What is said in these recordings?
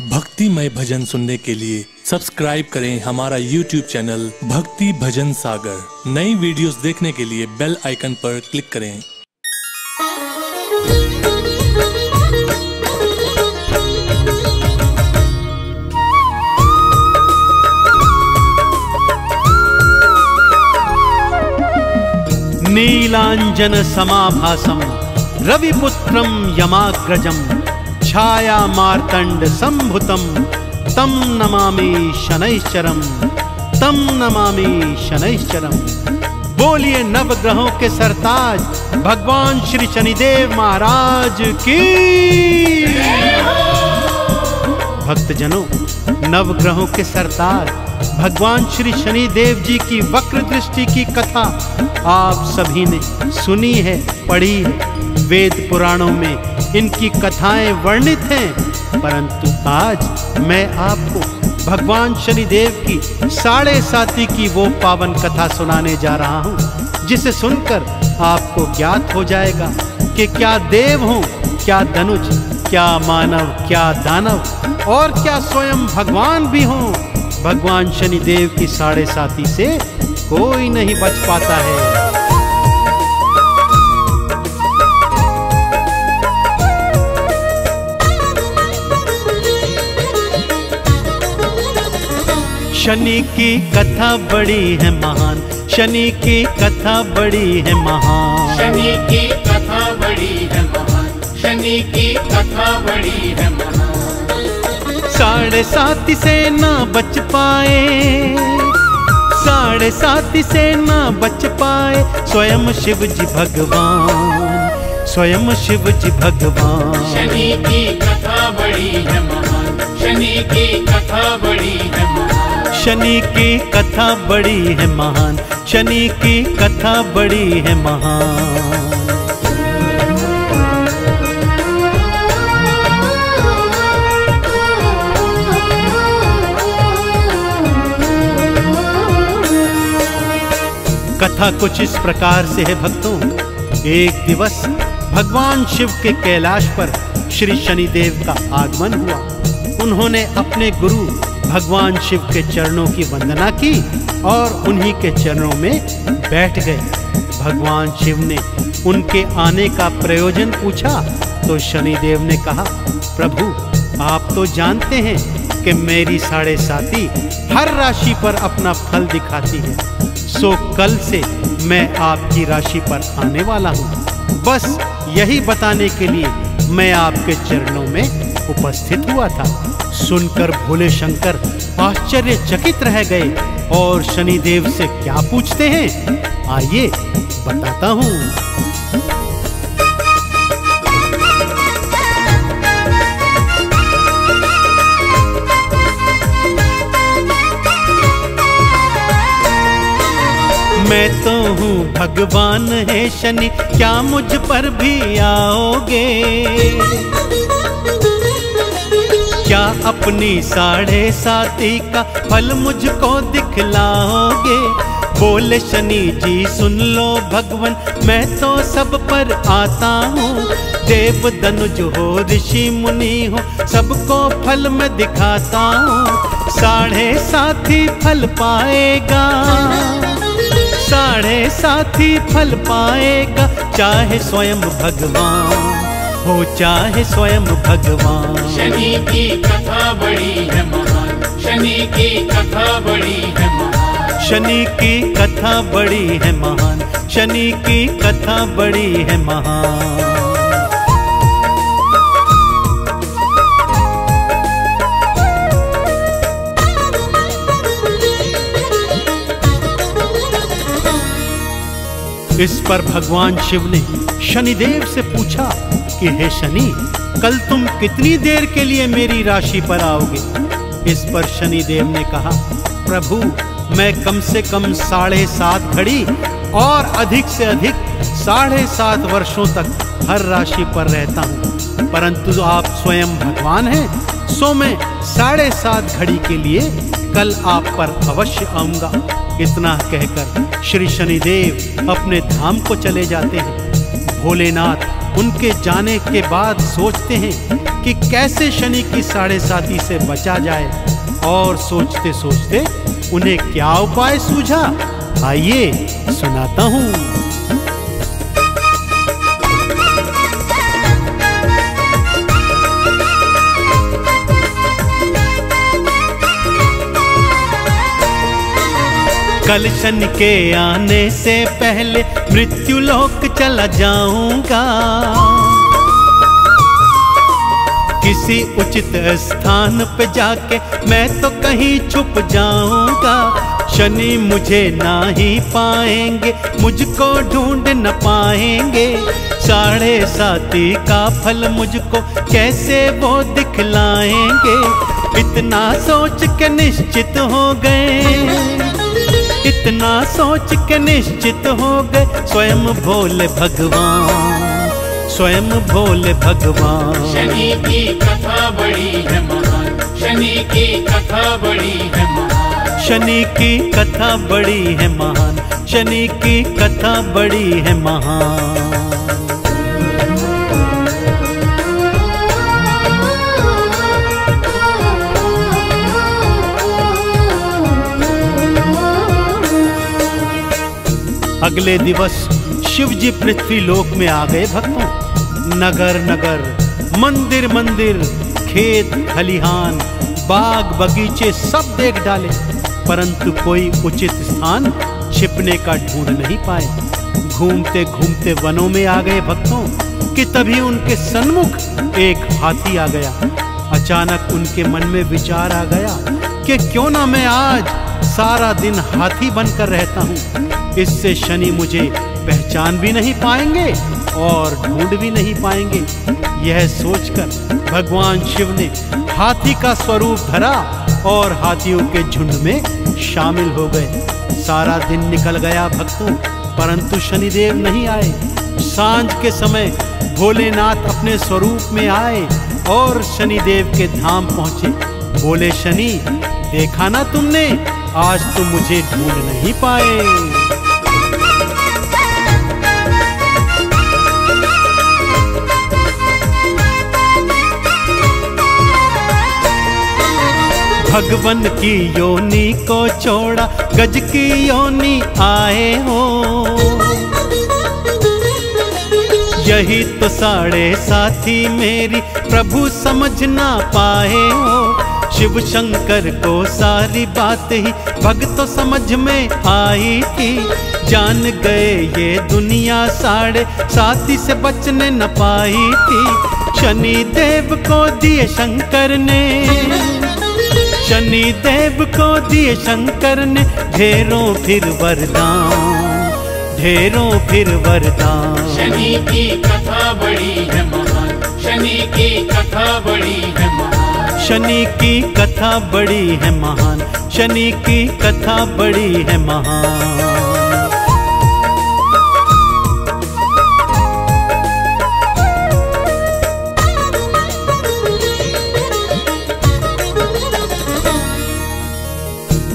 भक्तिमय भजन सुनने के लिए सब्सक्राइब करें हमारा यूट्यूब चैनल भक्ति भजन सागर। नई वीडियोस देखने के लिए बेल आइकन पर क्लिक करें। नीलांजन समाभासं रविपुत्रं यमाग्रजं छाया मार्तण्ड सम्भुतं तं नमामि शनैश्चरम। तम नमामि शनैश्चरम। बोलिए नवग्रहों के सरताज, भगवान श्री शनिदेव महाराज की। भक्तजनों, नवग्रहों के सरताज, भगवान श्री शनि देव जी की वक्र दृष्टि की कथा आप सभी ने सुनी है, पढ़ी है। वेद पुराणों में इनकी कथाएँ वर्णित हैं, परंतु आज मैं आपको भगवान शनि देव की साढ़े साथी की वो पावन कथा सुनाने जा रहा हूँ, जिसे सुनकर आपको ज्ञात हो जाएगा कि क्या देव हो, क्या धनुष क्या मानव, क्या दानव, और क्या स्वयं भगवान भी हो। भगवान शनि देव की साढ़े साथी से कोई नहीं बच पाता है। शनि की कथा बड़ी है महान शनि की कथा बड़ी है महान। शनि की कथा बड़ी है महान शनि की कथा बड़ी है महान। साढ़े साथी से ना बच पाए साढ़े साथी से ना बच पाए स्वयं शिव जी भगवान स्वयं शिव जी भगवान। शनि की कथा बड़ी है महान शनि की कथा बड़ी है महान। शनि की कथा बड़ी है महान, शनि की कथा बड़ी है महान। कथा कुछ इस प्रकार से है भक्तों, एक दिवस भगवान शिव के कैलाश पर श्री शनिदेव का आगमन हुआ। उन्होंने अपने गुरु भगवान शिव के चरणों की वंदना की और उन्हीं के चरणों में बैठ गए। भगवान शिव ने उनके आने का प्रयोजन पूछा तो शनिदेव ने कहा, प्रभु, आप तो जानते हैं कि मेरी साढ़े साथी हर राशि पर अपना फल दिखाती है। सो कल से मैं आपकी राशि पर आने वाला हूँ। बस यही बताने के लिए मैं आपके चरणों में उपस्थित हुआ था। सुनकर भोले शंकर आश्चर्यचकित रह गए और शनिदेव से क्या पूछते हैं? आइए बताता हूँ। मैं तो हूँ भगवान है शनि, क्या मुझ पर भी आओगे? क्या अपनी साढ़े साथी का। फल मुझको दिखलाओगे। बोले, शनि जी, सुन लो भगवान, मैं तो सब पर आता हूँ। देव धनुज हो, ऋषि मुनि हो, सबको फल मैं दिखाता हूँ। साढ़े साथी फल पाएगा। साढ़े साथी फल पाएगा, चाहे स्वयं भगवान। हो चाहे स्वयं भगवान। शनि की कथा बड़ी है महान। शनि की कथा बड़ी है महान। शनि की कथा बड़ी है महान। शनि की कथा बड़ी है महान। इस पर भगवान शिव ने शनिदेव से पूछा कि, हे शनि, कल तुम कितनी देर के लिए मेरी राशि पर आओगे? इस पर शनिदेव ने कहा, प्रभु, मैं कम से कम साढ़े सात घड़ी और अधिक से अधिक साढ़े सात वर्षों तक हर राशि पर रहता हूँ। परंतु आप स्वयं भगवान हैं, सो मैं साढ़े सात घड़ी के लिए कल आप पर अवश्य आऊँगा। इतना कहकर श्री शनिदेव अपने धाम को चले जाते हैं। भोलेनाथ उनके जाने के बाद सोचते हैं कि कैसे शनि की साढ़े साथी से बचा जाए। और सोचते सोचते उन्हें क्या उपाय सूझा? आइए सुनाता हूँ। कल शनि के आने से पहले मृत्यु लोक चला जाऊँगा। किसी उचित स्थान पे जाके मैं तो कहीं छुप जाऊँगा। शनि मुझे ना ही पाएँगे, मुझको ढूंढ न पाएँगे। साढ़े साथी का फल मुझको कैसे वो दिखलाएँगे? इतना सोच के निश्चित हो गए। इतना सोच के निश्चित हो गए। स्वयं भोले भगवान स्वयं भोले भगवान। शनि की कथा बड़ी है महान शनि की कथा बड़ी है महान। शनि की कथा बड़ी है महान शनि की कथा बड़ी है महान। अगले दिवस शिव जी पृथ्वी लोक में आ गए भक्तों। नगर नगर, मंदिर मंदिर, खेत, खलिहान, बाग, बगीचे सब देख डाले, परंतु कोई उचित स्थान छिपने का ढूंढ नहीं पाए। घूमते घूमते वनों में आ गए भक्तों, कि तभी उनके सन्मुख एक हाथी आ गया। अचानक उनके मन में विचार आ गया कि क्यों ना मैं आज सारा दिन हाथी बनकर रहता हूँ। इससे शनि मुझे पहचान भी नहीं पाएँगे और ढूंढ भी नहीं पाएँगे। यह सोचकर भगवान शिव ने हाथी का स्वरूप धरा और हाथियों के झुंड में शामिल हो गए। सारा दिन निकल गया भक्तों, परंतु शनिदेव नहीं आए। साँझ के समय भोलेनाथ अपने स्वरूप में आए और शनिदेव के धाम पहुँचे। बोले, शनि, देखा ना तुमने? आज तुम मुझे ढूंढ नहीं पाए। भगवन की योनि को छोड़ा, गज की योनि आए हो। यही तो साढ़े साथी मेरी प्रभु समझ ना पाए हो। शिव शंकर को सारी बात ही भक्त समझ में आई थी जान गए ये दुनिया साढ़े साथी से बचने न पाई थी। शनि देव को दिए शंकर ने, शनि देव को दिए शंकर ने ढेरों फिर वरदान, ढेरों फिर वरदान। शनि की कथा बड़ी है महान, शनि की कथा बड़ी है महान। शनि की कथा बड़ी है महान, शनि की कथा बड़ी है महान।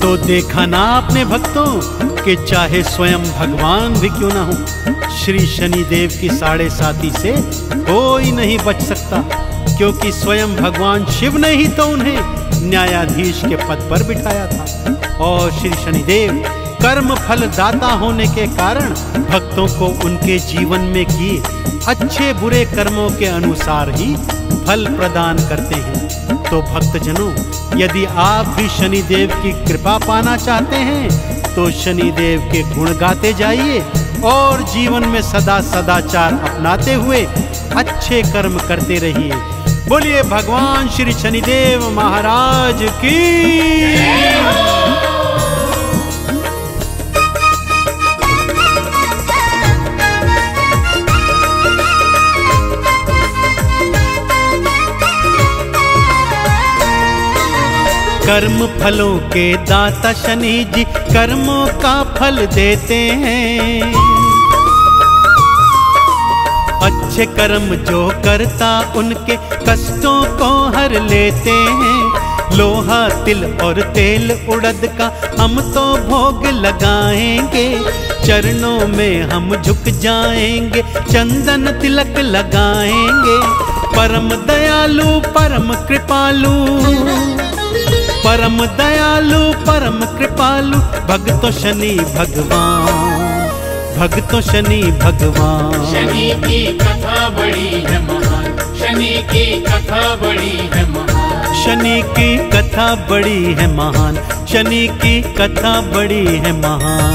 तो देखा ना आपने भक्तों, कि चाहे स्वयं भगवान भी क्यों ना हो, श्री शनि देव की साढ़े साथी से कोई नहीं बच सकता। क्योंकि स्वयं भगवान शिव ने ही तो उन्हें न्यायाधीश के पद पर बिठाया था। और श्री शनिदेव कर्म फल दाता होने के कारण भक्तों को उनके जीवन में किए अच्छे बुरे कर्मों के अनुसार ही फल प्रदान करते हैं। तो भक्तजनों, यदि आप भी शनिदेव की कृपा पाना चाहते हैं तो शनिदेव के गुण गाते जाइए और जीवन में सदा सदाचार अपनाते हुए अच्छे कर्म करते रहिए। बोलिए, भगवान श्री शनिदेव महाराज की। कर्म फलों के दाता शनि जी कर्मों का फल देते हैं। अच्छे कर्म जो करता, उनके कष्टों को हर लेते हैं। लोहा, तिल और तेल उड़द का हम तो भोग लगाएँगे। चरणों में हम झुक जाएँगे, चंदन तिलक लगाएँगे। परम दयालु, परम कृपालु। परम दयालु, परम कृपालु भगतो शनि भगवान। भगतो शनि भगवान। शनि की कथा बड़ी है महान। शनि की कथा बड़ी है महान। शनि की कथा बड़ी है महान। शनि की कथा बड़ी है महान।